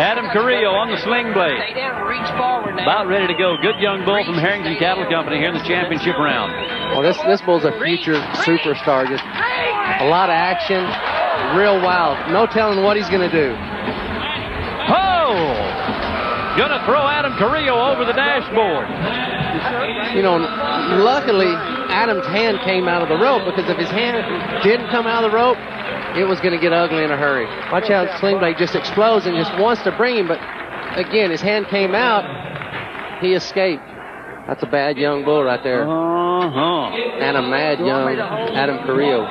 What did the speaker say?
Adam Carrillo on the sling blade. Stay down and reach forward now. About ready to go. Good young bull from Herrington Cattle Company here in the championship round. Well, this this bull's a future superstar. Just a lot of action, real wild. No telling what he's going to do. Oh! Gonna throw Adam Carrillo over the dashboard. You know, luckily Adam's hand came out of the rope because if his hand didn't come out of the rope, it was going to get ugly in a hurry. Watch how Sling Blade just explodes and just wants to bring him, but again, his hand came out. He escaped. That's a bad young bull right there. Uh-huh. And a mad young Adam Carrillo.